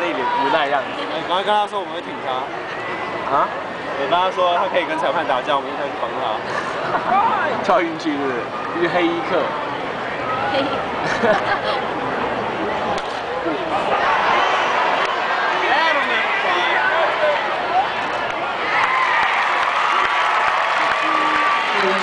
了无奈样子。你刚刚跟他说我们会挺他。啊？我跟他说他可以跟裁判打架，我们一起去防他。跳运气是不是？一个黑衣客。嘿。